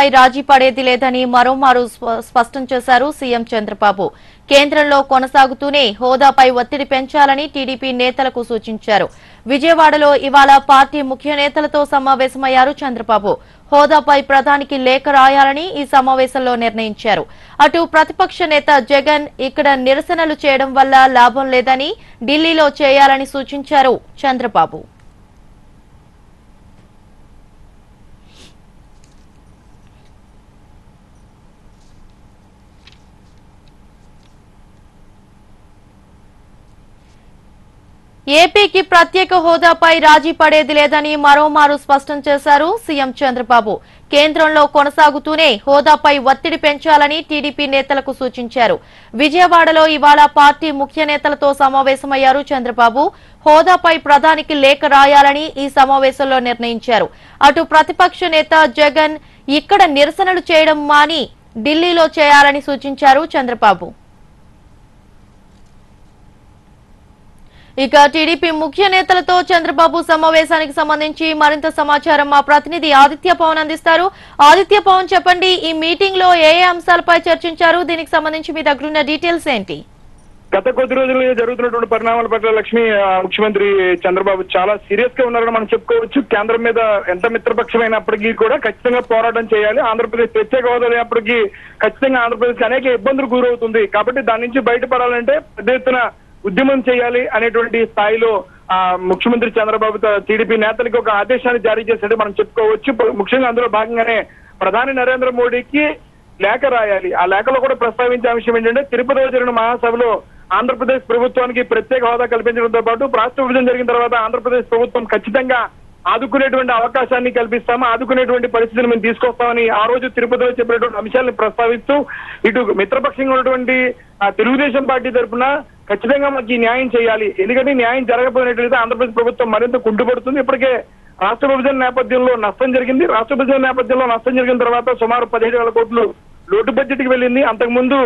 హోదాపై రాజీ పడేది లేదని మరోమారు స్ప- స్పష్టం చేశారు సీఎం చంద్రబాబు. కేంద్రంలో కొనసాగుతూనే హోదాపై ఒత్తిడి పెంచాలని టీడీపీ నేతలకు సూచించారు. విజయవాడలో ఇవాళ పార్టీ ముఖ్య నేతలతో సమావేశమయ్యారు చంద్రబాబు. హోదాపై ప్రధానికి లేఖ రాయాలని ఈ సమావేశంలో నిర్ణయించారు. అటు ప్రతిపక్ష నేత జగన్ ఇక్కడ నిరసనలు చేయడం వల్ల లాభం లేదని ఢిల్లీలో చేయాలని సూచించారు చంద్రబాబు. ఏపీకి ప్రత్యేక హోదాపై రాజీ పడేది లేదని మరోమారు స్పష్టం చేశారు సీఎం చంద్రబాబు. కేంద్రంలో కొనసాగుతూనే హోదాపై ఒత్తిడి పెంచాలని టీడీపీ నేతలకు సూచించారు. విజయవాడలో ఇవాళ పార్టీ ముఖ్య నేతలతో సమావేశమయ్యారు చంద్రబాబు. హోదాపై ప్రధానికి లేఖ రాయాలని ఈ సమావేశంలో నిర్ణయించారు. అటు ప్రతిపక్ష నేత జగన్ ఇక్కడ నిరసనలు చేయడం మాని ఢిల్లీలో చేయాలని సూచించారు చంద్రబాబు. ఇక టీడీపీ ముఖ్య నేతలతో చంద్రబాబు సమావేశానికి సంబంధించి మరింత సమాచారం మా ప్రతినిధి ఆదిత్య పవన్ అందిస్తారు. ఆదిత్య పవన్ చెప్పండి ఈ మీటింగ్లో ఏ ఏ అంశాలపై చర్చించారు? దీనికి సంబంధించి మీ దగ్గరున్న డీటెయిల్స్ ఏంటి? గత కొద్ది రోజులుగా జరుగుతున్నటువంటి పరిణామాల పట్ల లక్ష్మి ముఖ్యమంత్రి చంద్రబాబు చాలా సీరియస్గా ఉన్నారని మనం చెప్పుకోవచ్చు. కేంద్రం మీద ఎంత మిత్రపక్షమైనప్పటికీ కూడా ఖచ్చితంగా పోరాటం చేయాలి. ఆంధ్రప్రదేశ్ ప్రత్యేక హోదా అయినప్పటికీ ఖచ్చితంగా ఆంధ్రప్రదేశ్ అనేక ఇబ్బందులు గురవుతుంది. కాబట్టి దాని నుంచి బయటపడాలంటే పెద్ద ఎత్తున ఉద్యమం చేయాలి అనేటువంటి స్థాయిలో ఆ ముఖ్యమంత్రి చంద్రబాబు టీడీపీ నేతలకు ఒక ఆదేశాన్ని జారీ చేసినట్టు మనం చెప్పుకోవచ్చు. ముఖ్యంగా అందులో భాగంగానే ప్రధాని నరేంద్ర మోడీకి లేఖ రాయాలి. ఆ లేఖలో కూడా ప్రస్తావించే అంశం ఏంటంటే తిరుపతిలో జరిగిన మహాసభలో ఆంధ్రప్రదేశ్ ప్రభుత్వానికి ప్రత్యేక హోదా కల్పించడంతో పాటు రాష్ట్ర విభజన జరిగిన తర్వాత ఆంధ్రప్రదేశ్ ప్రభుత్వం ఖచ్చితంగా ఆదుకునేటువంటి అవకాశాన్ని కల్పిస్తాము. ఆదుకునేటువంటి పరిస్థితిని మేము తీసుకొస్తామని ఆ రోజు తిరుపతిలో చెప్పినటువంటి అంశాలను ప్రస్తావిస్తూ ఇటు మిత్రపక్షంగా ఉన్నటువంటి తెలుగుదేశం పార్టీ తరఫున ఖచ్చితంగా మాకు న్యాయం చేయాలి. ఎందుకంటే న్యాయం జరగకపోయినట్లయితే ఆంధ్రప్రదేశ్ ప్రభుత్వం మరింత కుంటుపడుతుంది. ఇప్పటికే రాష్ట్ర విభజన నేపథ్యంలో నష్టం జరిగింది. రాష్ట్ర విభజన నేపథ్యంలో నష్టం జరిగిన తర్వాత సుమారు పదిహేడు వేల కోట్లు లోటు బడ్జెట్కి వెళ్ళింది. అంతకుముందు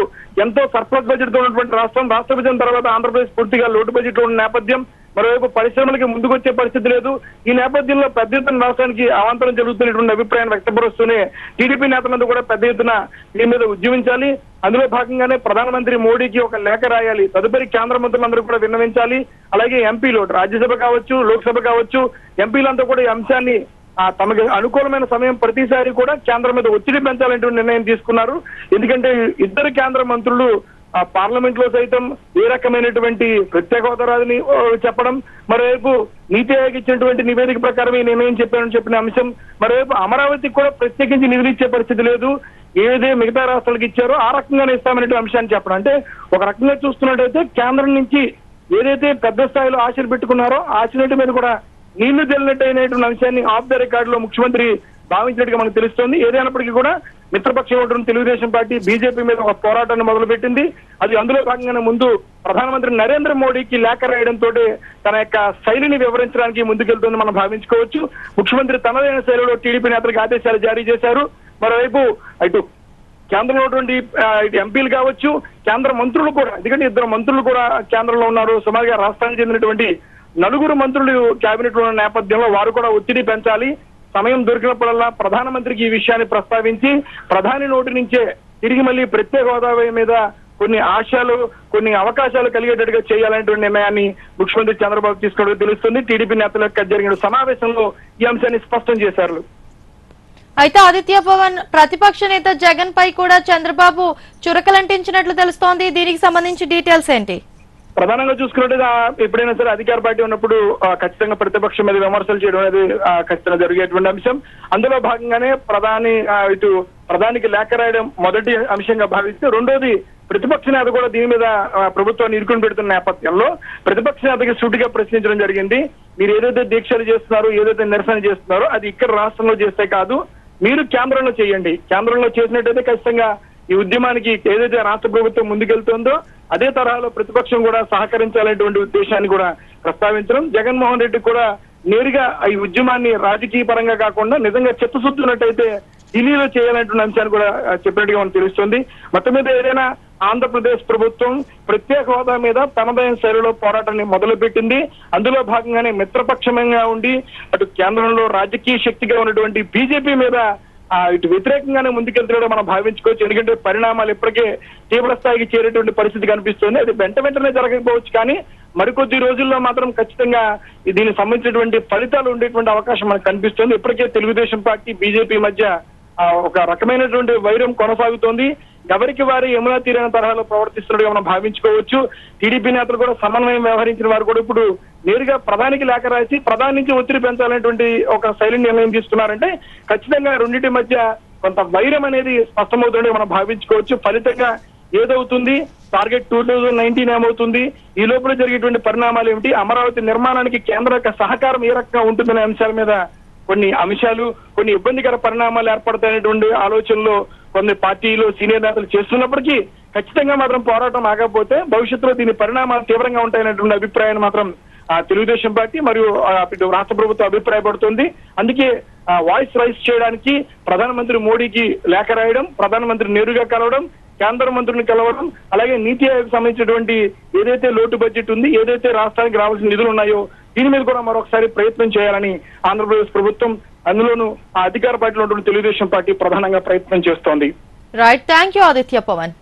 ఎంతో సర్ప్లస్ బడ్జెట్తో ఉన్నటువంటి రాష్ట్రం రాష్ట్ర విభజన తర్వాత ఆంధ్రప్రదేశ్ పూర్తిగా లోటు బడ్జెట్లో ఉన్న నేపథ్యం మరోవైపు పరిశ్రమలకి ముందుకొచ్చే పరిస్థితి లేదు. ఈ నేపథ్యంలో పెద్ద ఎత్తున రాష్ట్రానికి అవాంతరం జరుగుతున్నటువంటి అభిప్రాయాన్ని వ్యక్తపరుస్తూనే టీడీపీ నేతలందరూ కూడా పెద్ద ఎత్తున దీని మీద ఉద్యమించాలి. అందులో భాగంగానే ప్రధానమంత్రి మోడీకి ఒక లేఖ రాయాలి. తదుపరి కేంద్ర మంత్రులందరూ కూడా విన్నవించాలి. అలాగే ఎంపీలు రాజ్యసభ కావచ్చు లోక్సభ కావచ్చు ఎంపీలంతా కూడా ఈ అంశాన్ని ఆ అనుకూలమైన సమయం ప్రతిసారి కూడా కేంద్రం మీద ఒత్తిడి పెంచాలంటే నిర్ణయం తీసుకున్నారు. ఎందుకంటే ఇద్దరు కేంద్ర మంత్రులు ఆ పార్లమెంట్లో సైతం ఏ రకమైనటువంటి ప్రత్యేక హోదా రాదని చెప్పడం మరోవైపు నీతి ఆయోగ్ ఇచ్చినటువంటి నివేదిక ప్రకారం ఈ నిర్ణయం చెప్పానని చెప్పిన అంశం మరోవైపు అమరావతికి కూడా ప్రత్యేకించి నిధులు ఇచ్చే పరిస్థితి లేదు. ఏదే మిగతా రాష్ట్రాలకు ఇచ్చారో ఆ రకంగానే ఇస్తామనే అంశాన్ని చెప్పడం. అంటే ఒక రకంగా చూస్తున్నట్టయితే కేంద్రం నుంచి ఏదైతే పెద్ద స్థాయిలో ఆశలు పెట్టుకున్నారో ఆశలటి మీద కూడా నీళ్ళు జల్లినట్టు అయినటువంటి అంశాన్ని ఆఫ్ ద రికార్డ్లో ముఖ్యమంత్రి భావించినట్టుగా మనకు తెలుస్తోంది. ఏదైనప్పటికీ కూడా మిత్రపక్షం ఉన్నటువంటి తెలుగుదేశం పార్టీ బీజేపీ మీద ఒక పోరాటాన్ని మొదలుపెట్టింది. అది అందులో భాగంగానే ముందు ప్రధానమంత్రి నరేంద్ర మోడీకి లేఖ రాయడంతో తన యొక్క శైలిని వివరించడానికి ముందుకెళ్తుంది మనం భావించుకోవచ్చు. ముఖ్యమంత్రి తనదైన శైలిలో టీడీపీ నేతలకు ఆదేశాలు జారీ చేశారు. మరోవైపు అటు కేంద్రంలో ఉన్నటువంటి ఎంపీలు కావచ్చు కేంద్ర మంత్రులు కూడా ఎందుకంటే ఇద్దరు మంత్రులు కూడా కేంద్రంలో ఉన్నారు. సుమారుగా రాష్ట్రానికి చెందినటువంటి నలుగురు మంత్రులు కేబినెట్లో ఉన్న నేపథ్యంలో వారు కూడా ఒత్తిడి పెంచాలి. సమయం దొరికినప్పుడల్లా ప్రధానమంత్రికి ఈ విషయాన్ని ప్రస్తావించి ప్రధాని నోటి నుంచే తిరిగి మళ్ళీ ప్రత్యేక హోదా మీద కొన్ని ఆశలు కొన్ని అవకాశాలు కలిగేటట్టుగా చేయాలనేటువంటి నిర్ణయాన్ని ముఖ్యమంత్రి చంద్రబాబు తీసుకోవడం తెలుస్తుంది. టీడీపీ నేతల యొక్క జరిగిన సమావేశంలో ఈ అంశాన్ని స్పష్టం చేశారు. అయితే ఆదిత్య పవన్ ప్రతిపక్ష నేత జగన్ పై కూడా చంద్రబాబు చురకలంటించినట్లు తెలుస్తోంది. దీనికి సంబంధించి డీటెయిల్స్ ఏంటి? ప్రధానంగా చూసుకున్నట్టుగా ఎప్పుడైనా సరే అధికార పార్టీ ఉన్నప్పుడు ఆ, ఖచ్చితంగా ప్రతిపక్షం మీద విమర్శలు చేయడం అనేది ఖచ్చితంగా జరిగేటువంటి అంశం. అందులో భాగంగానే ప్రధాని ఇటు ప్రధానికి లేఖ రాయడం మొదటి అంశంగా భావిస్తే రెండోది ప్రతిపక్ష నేత కూడా దీని మీద ప్రభుత్వాన్ని ఇరుకుని పెడుతున్న నేపథ్యంలో ప్రతిపక్ష నేతకి సూటిగా ప్రశ్నించడం జరిగింది. మీరు ఏదైతే దీక్షలు చేస్తున్నారో ఏదైతే నిరసన చేస్తున్నారో అది ఇక్కడ రాష్ట్రంలో చేస్తే కాదు మీరు కేంద్రంలో చేయండి. కేంద్రంలో చేసినట్టయితే ఖచ్చితంగా ఈ ఉద్యమానికి ఏదైతే రాష్ట్ర ప్రభుత్వం ముందుకెళ్తుందో అదే తరహాలో ప్రతిపక్షం కూడా సహకరించాలనేటువంటి ఉద్దేశాన్ని కూడా ప్రస్తావించడం. జగన్మోహన్ రెడ్డి కూడా నేరుగా ఈ ఉద్యమాన్ని రాజకీయ పరంగా కాకుండా నిజంగా చిత్తశుద్ధి ఉన్నట్టయితే ఢిల్లీలో చేయాలనేటువంటి అంశాన్ని కూడా చెప్పినట్టుగా మనకు తెలుస్తుంది. మొత్తం మీద ఏదైనా ఆంధ్రప్రదేశ్ ప్రభుత్వం ప్రత్యేక హోదా మీద తనదైన శైలిలో పోరాటాన్ని మొదలుపెట్టింది. అందులో భాగంగానే మిత్రపక్షంగా ఉండి అటు కేంద్రంలో రాజకీయ శక్తిగా ఉన్నటువంటి బీజేపీ మీద ఇటు వ్యతిరేకంగానే ముందుకెళ్తున్నాడు మనం భావించుకోవచ్చు. ఎందుకంటే పరిణామాలు ఇప్పటికే తీవ్ర స్థాయికి చేరేటువంటి పరిస్థితి కనిపిస్తుంది. అది వెంట వెంటనే జరగకపోవచ్చు కానీ మరికొద్ది రోజుల్లో మాత్రం ఖచ్చితంగా దీనికి సంబంధించినటువంటి ఫలితాలు ఉండేటువంటి అవకాశం మనకు కనిపిస్తుంది. ఇప్పటికే తెలుగుదేశం పార్టీ బీజేపీ మధ్య ఆ, ఒక రకమైనటువంటి వైరం కొనసాగుతోంది. ఎవరికి వారి యమునా తీరైన తరహాలో ప్రవర్తిస్తున్నట్టుగా మనం భావించుకోవచ్చు? టీడీపీ నేతలు కూడా సమన్వయం వ్యవహరించిన వారు కూడా ఇప్పుడు నేరుగా ప్రధానికి లేఖ రాసి ప్రధాని నుంచి ఒత్తిడి పెంచాలనేటువంటి ఒక శైలిని నిర్ణయం తీసుకున్నారంటే ఖచ్చితంగా రెండింటి మధ్య కొంత వైరం అనేది స్పష్టమవుతుందని మనం భావించుకోవచ్చు. ఫలితంగా ఏదవుతుంది? టార్గెట్ టూ థౌజండ్ నైన్టీన్ ఏమవుతుంది? ఈ లోపల జరిగేటువంటి పరిణామాలు ఏమిటి? అమరావతి నిర్మాణానికి కేంద్ర యొక్క సహకారం ఏ రకంగా ఉంటుందనే అంశాల మీద కొన్ని అంశాలు కొన్ని ఇబ్బందికర పరిణామాలు ఏర్పడతాయనేటువంటి ఆలోచనలో కొన్ని పార్టీలు సీనియర్ నేతలు చేస్తున్నప్పటికీ ఖచ్చితంగా మాత్రం పోరాటం ఆగకపోతే భవిష్యత్తులో దీని పరిణామాలు తీవ్రంగా ఉంటాయనేటువంటి అభిప్రాయాన్ని మాత్రం తెలుగుదేశం పార్టీ మరియు ఇటు రాష్ట్ర ప్రభుత్వం అభిప్రాయపడుతుంది. అందుకే వాయిస్ రైస్ చేయడానికి ప్రధానమంత్రి మోడీకి లేఖ రాయడం ప్రధానమంత్రి నేరుగా కలవడం కేంద్ర మంత్రులను కలవడం అలాగే నీతి ఆయోగ్ సంబంధించినటువంటి ఏదైతే లోటు బడ్జెట్ ఉంది ఏదైతే రాష్ట్రానికి రావాల్సిన నిధులు ఉన్నాయో దీని మీద కూడా మరొకసారి ప్రయత్నం చేయాలని ఆంధ్రప్రదేశ్ ప్రభుత్వం అందులోనూ ఆ అధికార పార్టీలో ఉన్నటువంటి తెలుగుదేశం పార్టీ ప్రధానంగా ప్రయత్నం చేస్తోంది. Right thank you Aditya Pavan